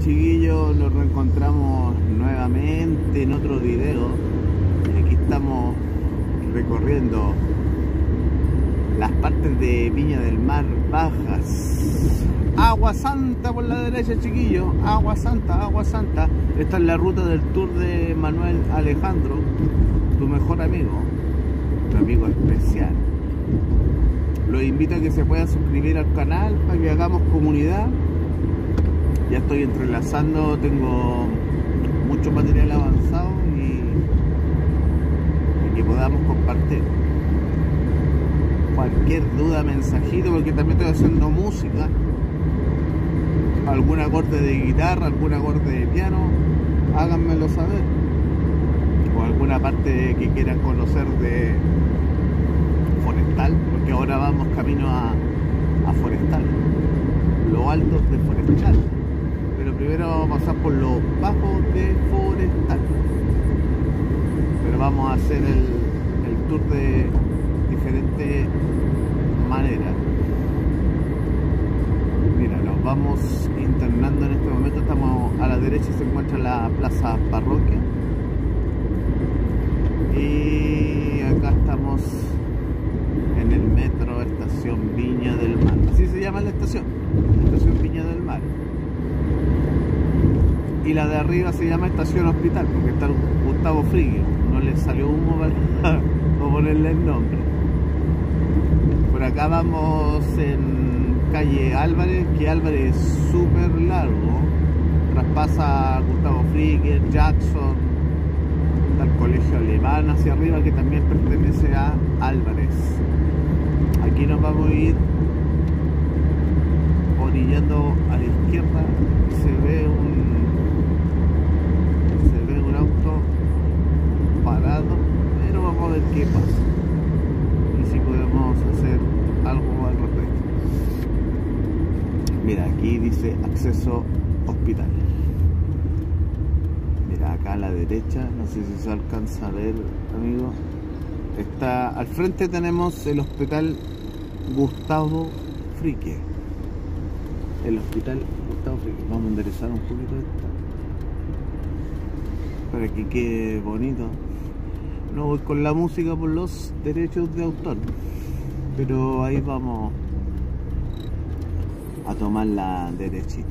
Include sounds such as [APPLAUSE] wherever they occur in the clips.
chiquillos, nos reencontramos nuevamente en otro video. Aquí estamos recorriendo las partes de Viña del Mar bajas. Agua Santa por la derecha, chiquillos. Agua Santa, Agua Santa. Esta es la ruta del tour de Manuel Alejandro, tu mejor amigo, tu amigo especial. Los invito a que se puedan suscribir al canal para que hagamos comunidad ya estoy entrelazando, tengo mucho material avanzado y, que podamos compartir. Cualquier duda, mensajito, porque también estoy haciendo música, algún acorde de guitarra, algún acorde de piano, háganmelo saber. O alguna parte que quieran conocer de Forestal, porque ahora vamos camino a, Forestal, lo alto de Forestal pero primero vamos a pasar por los bajos de Forestal. Pero vamos a hacer el, tour de diferentes maneras. Mira, nos vamos internando en este momento, estamos a la derecha se encuentra la Plaza Parroquia. Y acá estamos en el metro Estación Viña del Mar. Así se llama la Estación Viña del Mar y la de arriba se llama Estación Hospital porque está Gustavo Frigio no le salió humo [LAUGHS] para, ponerle el nombre. Por acá vamos en calle Álvarez que Álvarez es súper largo. Traspasa Gustavo Frigio, Jackson está el colegio alemán hacia arriba que también pertenece a Álvarez. Aquí nos vamos a ir orillando a la izquierda se ve un pero vamos a ver qué pasa y si podemos hacer algo al respecto. Dice acceso hospital. Mira, acá a la derecha, no sé si se alcanza a ver, amigo. Está al frente tenemos el hospital Gustavo Frique. El hospital Gustavo Frique. Vamos a enderezar un poquito esto para que quede bonito no voy con la música por los derechos de autor pero ahí vamos a tomar la derechita.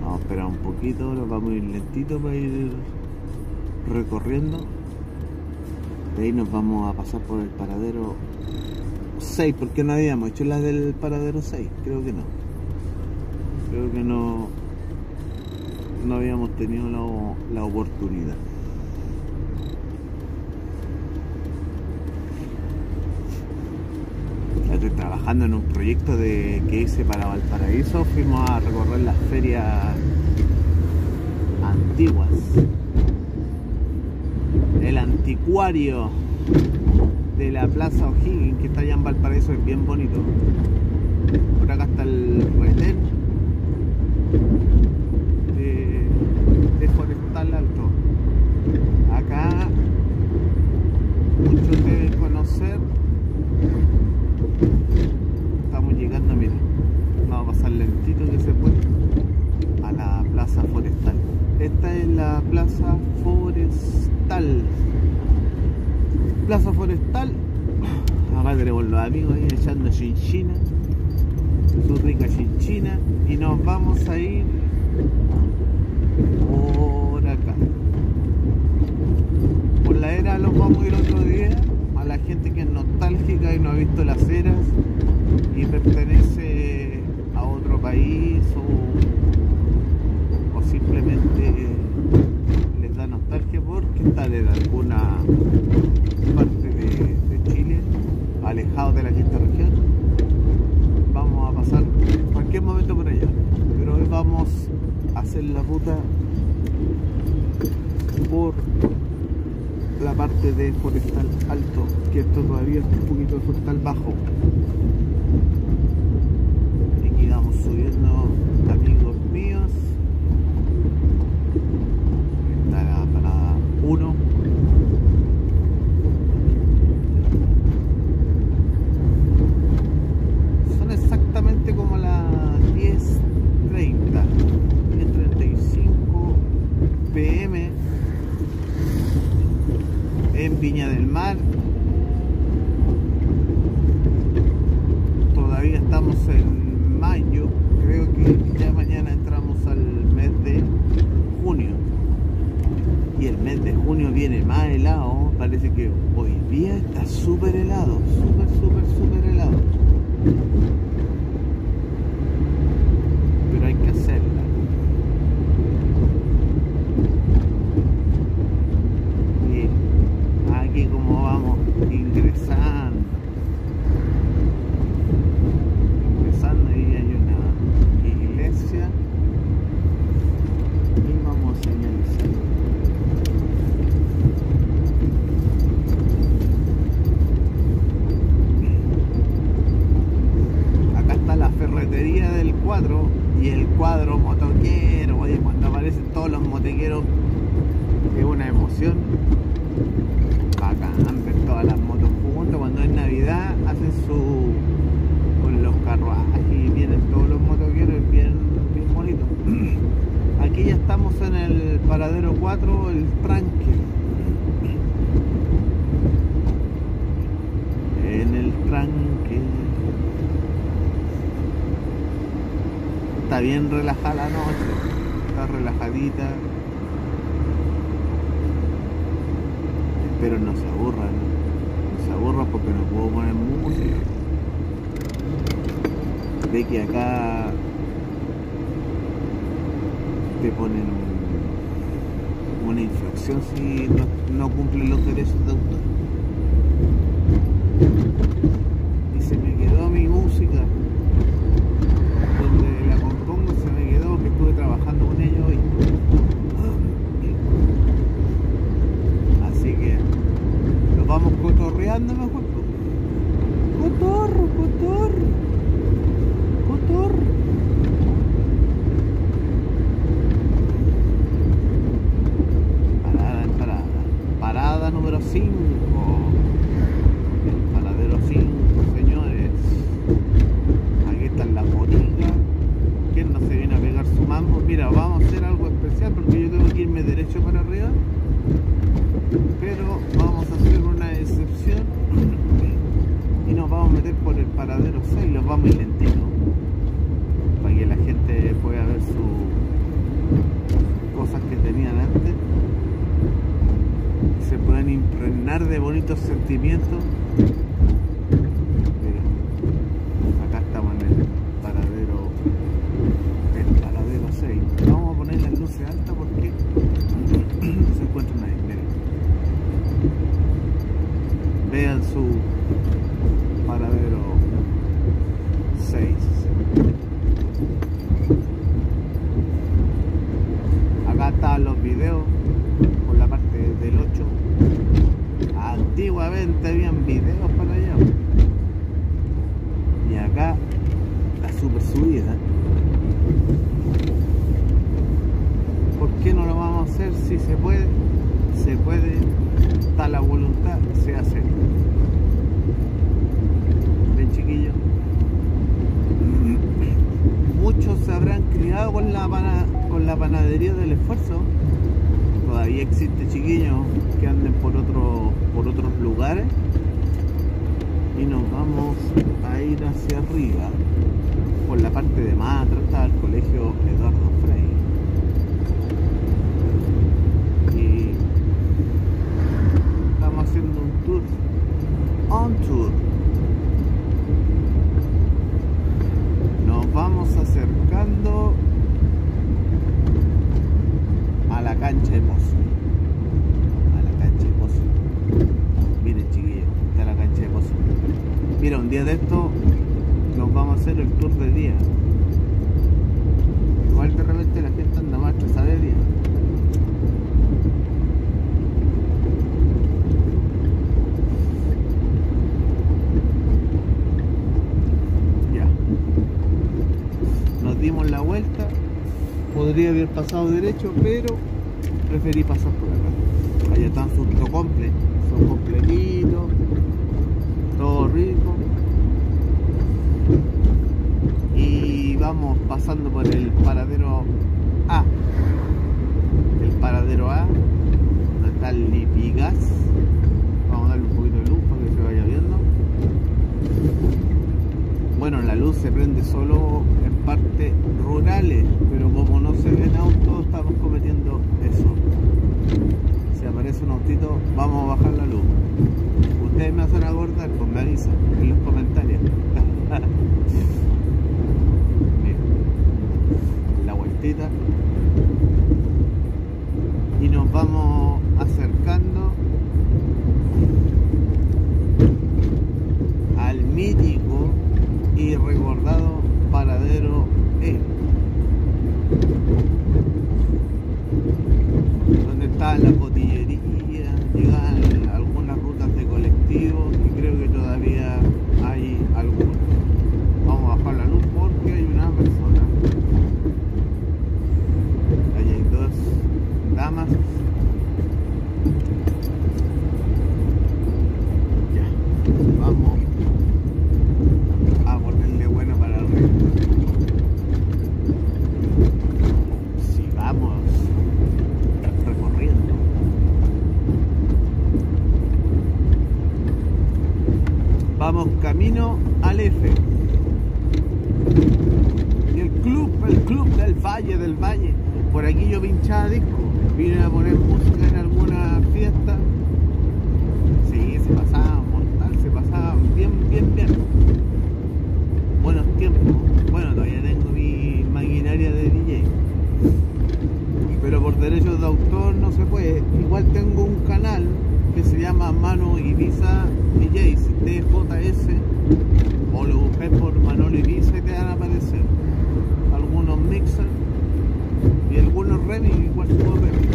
Vamos a esperar un poquito nos vamos a ir lentito para ir recorriendo. De ahí nos vamos a pasar por el paradero 6 porque no habíamos hecho la del paradero 6 creo que no. Creo que no no habíamos tenido la, la oportunidad estoy trabajando en un proyecto de, que hice para Valparaíso. Fuimos a recorrer las ferias antiguas. El anticuario de la Plaza O'Higgins, que está allá en Valparaíso, es bien bonito. Por acá está el retén de, de Forestal Alto. Acá muchos deben conocer Estamos llegando, mira, vamos a pasar lentito que se puede a la plaza forestal. Esta es la plaza forestal. Plaza forestal. [CLEARS THROAT] Acá tenemos los amigos ahí echando chinchina, su rica chinchina, y nos vamos a ir por acá. Por la era los vamos a ir otro día la gente que es nostálgica y no ha visto las eras y pertenece a otro país o, simplemente les da nostalgia porque están en alguna parte de, Chile, alejado de la quinta región. Vamos a pasar cualquier momento por allá, pero hoy vamos a hacer la ruta por la parte de forestal alto, que esto todavía es un poquito de forestal bajo. Y aquí vamos subiendo amigos míos. Está la parada 1. Son exactamente como las 10.30. Mar. Todavía estamos en mayo, creo que ya mañana entramos al mes de junio. Y el mes de junio viene más helado, parece que hoy día está súper helado, súper, súper, súper helado. Pero hay que hacerla. Y aquí como vamos ingresando. Ingresando y hay una iglesia. Y vamos a señalizar. Acá está la ferretería del cuadro y el cuadro motoquero. Oye, cuando aparecen todos los motoqueros es una emoción. Bacán ver todas las motos juntas. Cuando es Navidad hacen su. con los carruajes y vienen todos los motoqueros bien, bien bonitos. Aquí en el paradero 4, el tranque. En el tranque. Está bien relajada la noche, está relajadita. Espero no se aburran, no se aburran porque no puedo poner música. Ve que acá te ponen un- una infracción si no, no cumplen los derechos de autor. Y se me quedó mi música donde la compongo se me quedó que estuve trabajando con ella hoy. Así que nos vamos cotorreando mejor. po. Cotorro, cotorro, cotorro. Parada en parada. Parada número 5. El paradero 5, señores. Aquí están las boticas. ¿Quién no se viene a pegar su mambo? Mira, vamos a hacer algo especial porque yo tengo que irme derecho para arriba. Pero vamos a hacer una excepción y nos vamos a meter por el paradero 6. Los vamos a para que la gente pueda ver sus cosas que tenían antes. Se puedan impregnar de bonitos sentimientos. Mira, acá estamos en el paradero el paradero 6 vamos a poner las luces altas porque no se encuentra nadie miren vean su paradero 6 acá están los videos por la parte del 8 antiguamente habían videos para allá y acá la super subida ¿por qué no lo vamos a hacer si se puede? se puede está la voluntad se hace ven chiquillos muchos se habrán criado con la, pana- con la panadería del esfuerzo. Todavía existe chiquillos que anden por otros por otros lugares. Y nos vamos a ir hacia arriba por la parte de más atrás el colegio Eduardo Frei y estamos haciendo un tour on tour nos vamos acercando a la cancha de pozo a la cancha de pozo miren chiquillos está la cancha de pozo mira un día de esto nos vamos a hacer el tour de día igual de repente la gente anda más estresada de día ya nos dimos la vuelta podría haber pasado derecho pero preferí pasar por acá. Allá están sus comple son completitos todo rico. Y vamos pasando por el paradero A. El paradero A donde está el Lipigas. Vamos a darle un de luz para que se vaya viendo. Bueno, la luz se prende solo partes rurales, pero como no se ven autos, estamos cometiendo eso. Si aparece un autito, vamos a bajar la luz. Ustedes me hacen acordar, pues me avisan en los comentarios. [LAUGHS] la vueltita. Y nos vamos acercando al mítico y recordado paradero E. Donde está la cotillería, llegan algunas rutas de colectivos y creo que todavía hay algunas. Vamos a bajar la luz porque hay una persona. Ahí hay dos damas. Ya, vamos a ponerle bueno para arriba. Sigamos recorriendo. Vamos camino al F. Y el club, el club del Valle del Valle. Por aquí yo pinchaba disco. Vine a poner música en alguna fiesta. Sí, se pasaba mortal, se pasaba bien, bien, bien. Buenos tiempos. Bueno, todavía tengo mi maquinaria de DJ. Pero por derechos de autor no se puede. Igual tengo un canal que se llama Mano Ibiza DJs, DJS, o lo busqué por Manolo Ibiza y te van a aparecer remix, igual subo remix.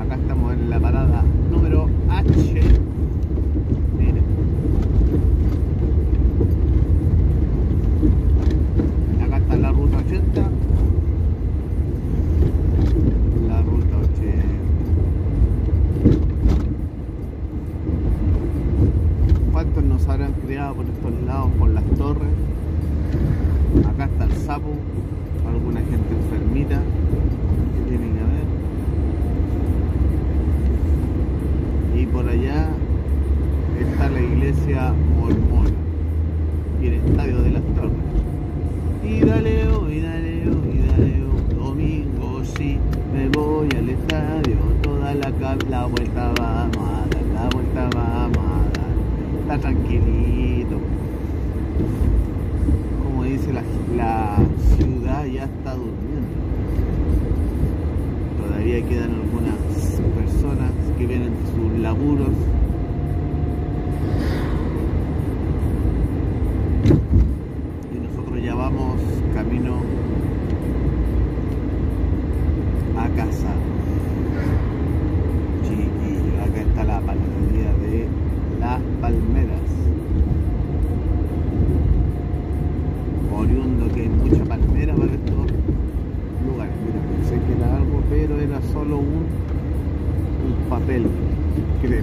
Acá estamos en la parada número H. Acá está la ruta 80. La ruta 80. ¿Cuántos nos habrán criado por estos lados, por las torres? Acá está el sapo, gente enfermita está durmiendo. Todavía quedan algunas personas que vienen de sus laburos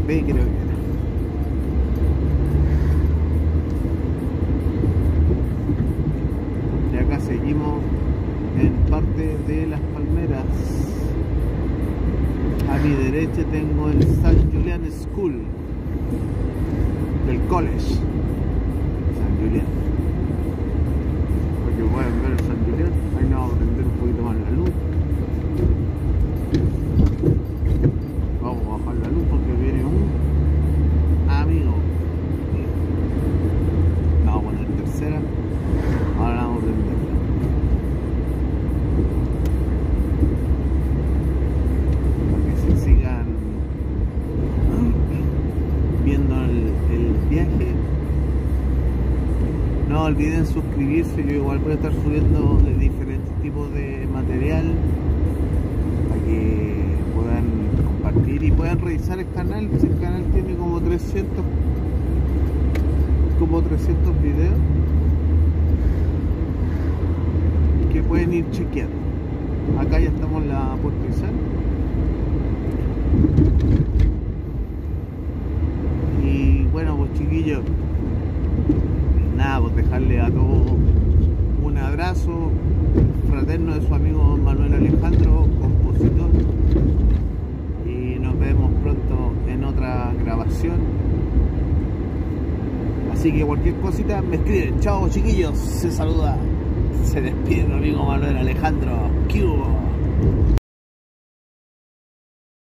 Crepé creo que era. Seguimos en parte de las palmeras. A mi derecha tengo el San Julian School del college. San Julián. Porque pueden ver el San Julián. Ahí nos vamos a prender un poquito más la luz. Vamos a bajar la luz porque viene un amigo. Vamos a poner tercera. Ahora vamos a prenderla. Para que se sigan viendo el, viaje. No olviden suscribirse, yo igual voy a estar subiendo de diferentes tipos de material para que puedan compartir y puedan revisar el canal, si el canal tiene como 300 como 300 videos que pueden ir chequeando. Acá ya estamos en la Puerto Izal. Y bueno, pues chiquillos, nada, pues dejarle a todos un abrazo fraterno de su amigo Manuel Alejandro, compositor. Y nos vemos pronto en otra Así que cualquier cosita me escriben. Chao chiquillos, se saluda. Se despide mi amigo Manuel Alejandro. ¿Qué?